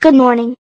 Good morning.